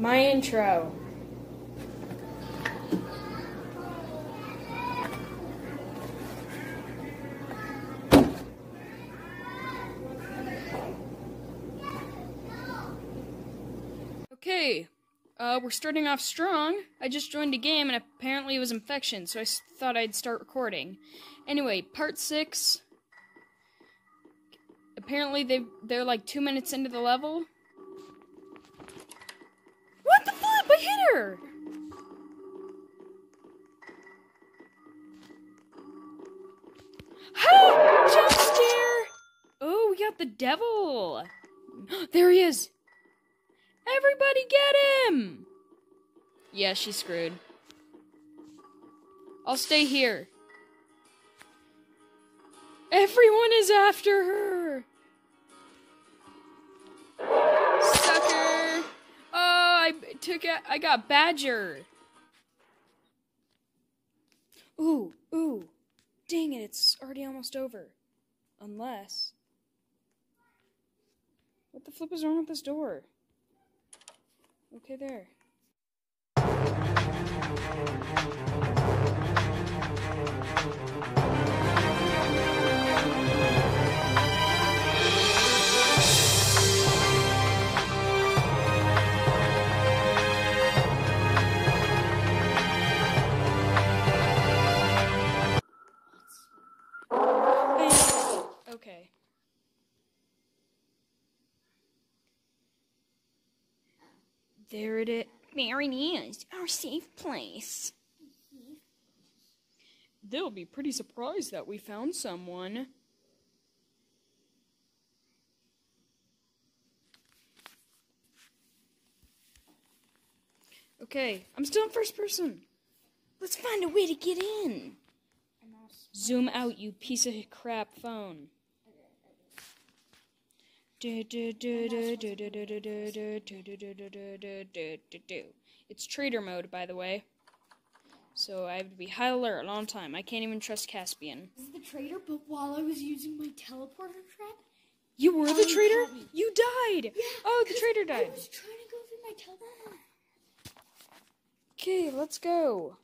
My intro. Okay, uh, we're starting off strong. I just joined a game and apparently it was infection, so I thought I'd start recording. Anyway, part six. Apparently they they're like two minutes into the level. What the flip? I hit her. Jump scare! Oh, we got the devil. There he is. Everybody get him! Yeah, she's screwed. I'll stay here. Everyone is after her! I took a, I got Badger. Ooh, ooh. Dang it, it's already almost over. Unless. What the flip is wrong with this door? Okay, there. There it is. There it is. Our safe place. They'll be pretty surprised that we found someone. Okay, I'm still in first person. Let's find a way to get in. Zoom out, you piece of crap phone. It's traitor mode, by the way. So I have to be high alert all the time. I can't even trust Caspian. This is the traitor, but while I was using my teleporter trap, You were the Oh, you traitor? caught me. You died! oh, the traitor I died. was trying to go through my teleporter. Okay, let's go.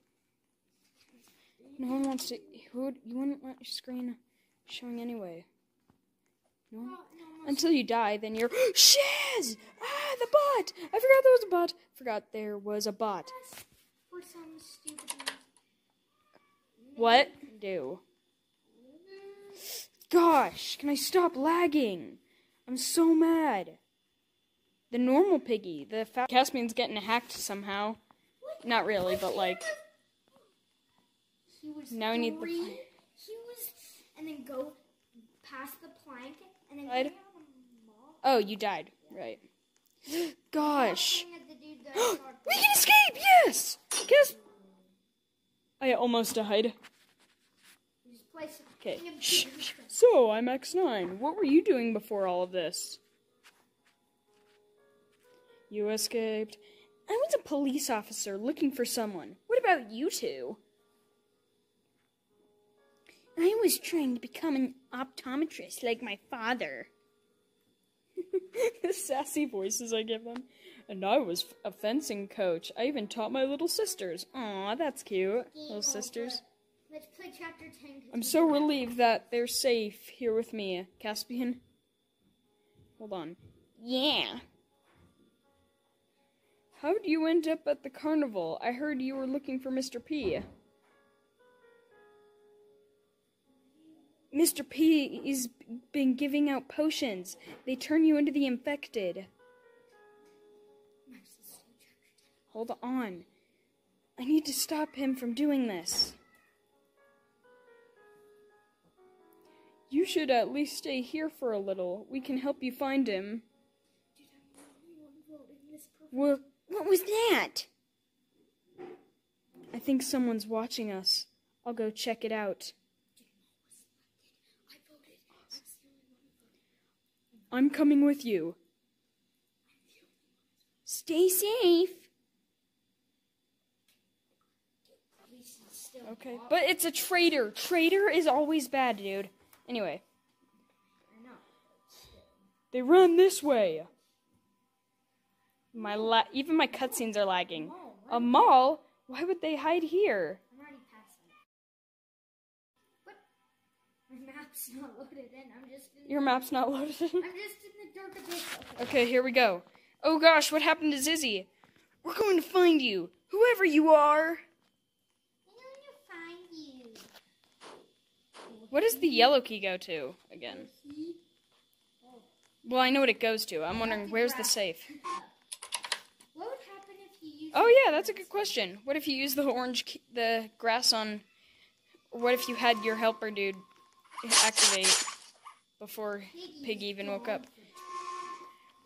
No one wants to. Who would, you wouldn't want your screen showing anyway. No. Until you die, then you're shiz. Ah, the bot! I forgot there was a bot. Forgot there was a bot. For some stupid. What? Do. Gosh, can I stop lagging? I'm so mad. The normal piggy, the fat Caspian's getting hacked somehow. Not really, but like. He was Now I need the. He was, and then go past the plank, Died? Oh, you died. Right. Gosh. Looking at the dude that we can escape! Yes! Guess. I almost died. Okay. King of Shh. Judas. So, I'm X9. What were you doing before all of this? You escaped. I was a police officer looking for someone. What about you two? I was trying to become an optometrist like my father. the sassy voices I give them. And I was a fencing coach. I even taught my little sisters. Aw, that's cute. Little sisters. Let's play chapter 10. 'cause I'm so forgot. relieved that they're safe here with me. Caspian? Hold on. Yeah. How did you end up at the carnival? I heard you were looking for Mr. P. Mr. P has been giving out potions. They turn you into the infected. Hold on. I need to stop him from doing this. You should at least stay here for a little. We can help you find him. What, what was that? I think someone's watching us. I'll go check it out. I voted. That's the only one who voted. I'm coming with you. Stay safe. At least he's still Okay, but it's a traitor. Traitor is always bad, dude. Anyway, they run this way. My la- even my cutscenes are lagging. A mall? Why would they hide here? My map's not loaded in. I'm just in Your map's not loaded. I'm just in the dark abyss. Okay. okay, here we go. Oh gosh, what happened to Zizzy? We're going to find you, whoever you are. I'm going to find you. What does the yellow key go to again? Well, I know what it goes to. I'm wondering where's the safe. What would happen if you use Oh yeah, that's a good question. What if you use the orange, key, the grass on? What if you had your helper dude activate before Piggy even woke up?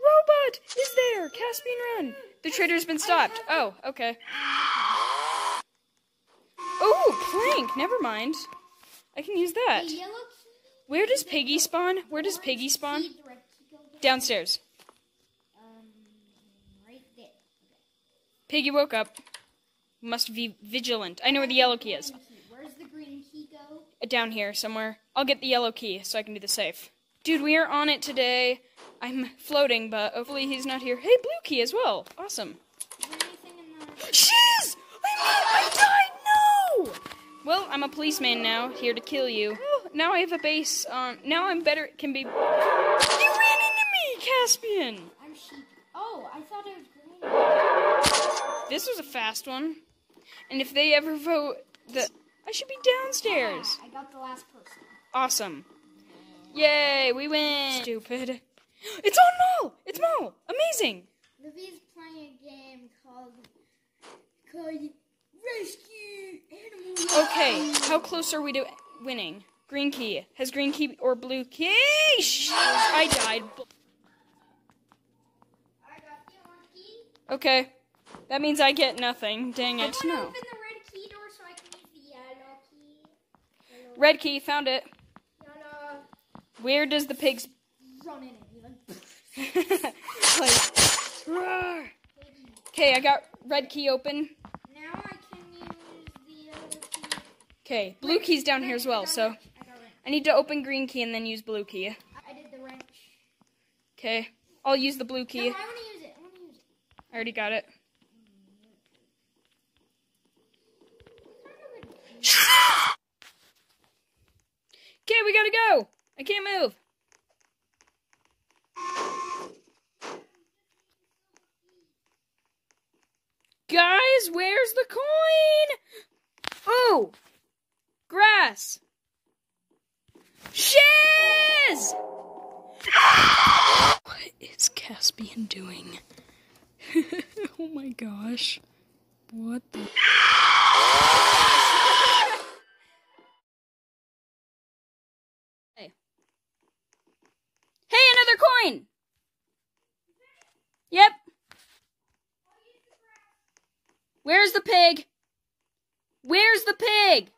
Robot is there. Caspian run. The traitor's been stopped. Oh, okay. Oh, plank. Never mind. I can use that. Where does Piggy spawn? Where does Piggy spawn? Downstairs. Piggy woke up. Must be vigilant. I know where the yellow key is. Green key. Where's the green key go? Down here somewhere. I'll get the yellow key so I can do the safe. Dude, we are on it today. I'm floating, but hopefully he's not here. Hey, blue key as well. Awesome. Is there anything in the? Shiz! I, I died! No! Well, I'm a policeman now, here to kill you. Oh, now I have a base on. Now I'm better. Can be. You ran into me, Caspian! I'm sheep. Oh, I thought it was green. This was a fast one. And if they ever vote the. I should be downstairs. Ah, I got the last person. Awesome. Yay, we win. Stupid. It's on Mall! It's Mall! Amazing! Livy's playing a game called called Rescue Animal. Okay, how close are we to winning? Green key. Has green key or blue key? Shh, I died. I got the key. Okay, that means I get nothing. Dang I it. want to No. open the red key door so I can use the yellow key. Yellow. Red key, found it. Where does the pigs. Run in it. Like. Okay, I got red key open. Now I can use the yellow key. Okay, blue key's down here as well, I so wrench. I. I need to open green key and then use blue key. I did the wrench. Okay, I'll use the blue No, key. I want to use it. I want to use it. I already got it. Okay, we gotta go. I can't move. Guys, where's the coin? Oh, grass. Shiz! What is Caspian doing? oh my gosh. What the? Where's the pig?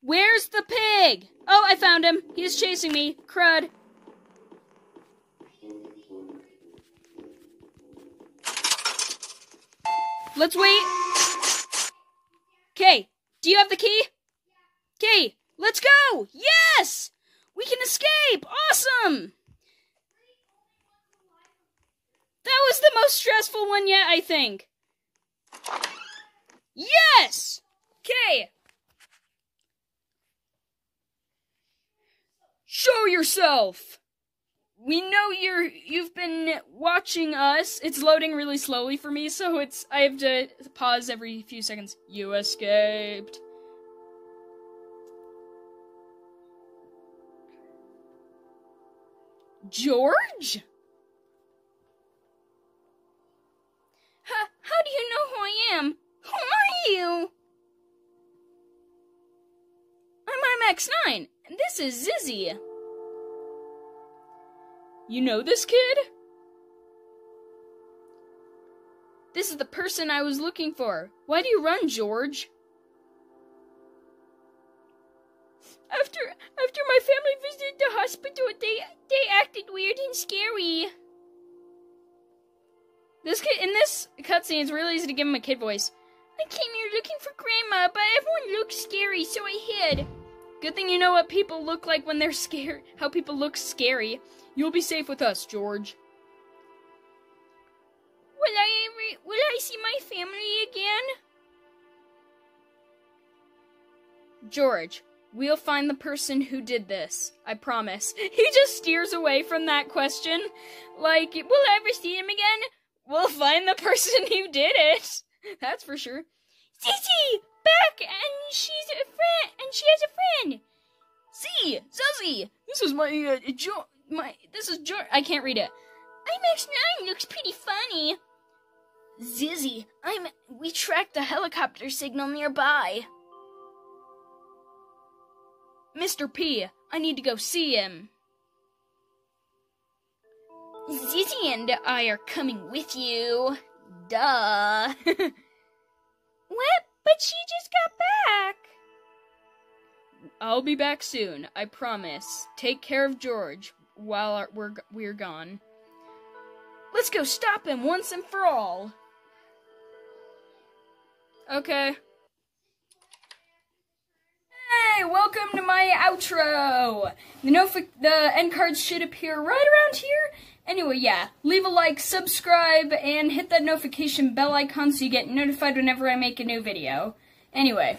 Where's the pig? Oh, I found him. He's chasing me. Crud. Let's wait. Okay, do you have the key? Okay, let's go. Yes! We can escape. Awesome. That was the most stressful one yet, I think. Yes! Okay. Show yourself. We know you're you've been watching us. It's loading really slowly for me, so it's I have to pause every few seconds. You escaped. George? How do you know who I am? Who are you? I'm RMX9, and this is Zizzy. You know this kid? This is the person I was looking for. Why do you run, George? After after my family visited the hospital, they they acted weird and scary. This kid in this cutscene, it's really easy to give him a kid voice. I came here looking for Grandma, but everyone looked scary, so I hid. Good thing you know what people look like when they're scared. How people look scary. You'll be safe with us, George. Will I will I see my family again? George, we'll find the person who did this. I promise. He just steers away from that question. Like, will I ever see him again? We'll find the person who did it. That's for sure. Sissy! Back! And she's a friend! And she has a friend! See! Zizzy! This is my, uh, jo- my, this is George. I can't read it. IMAX9 looks pretty funny. Zizzy, I'm, we tracked the helicopter signal nearby. Mr. P, I need to go see him. Zizzy and I are coming with you. Duh. what? But she just got back. I'll be back soon, I promise. Take care of George while we're we're gone. Let's go stop him once and for all. Okay. Welcome to my outro. The the end cards should appear right around here. Anyway, yeah, leave a like, subscribe, and hit that notification bell icon so you get notified whenever I make a new video. Anyway.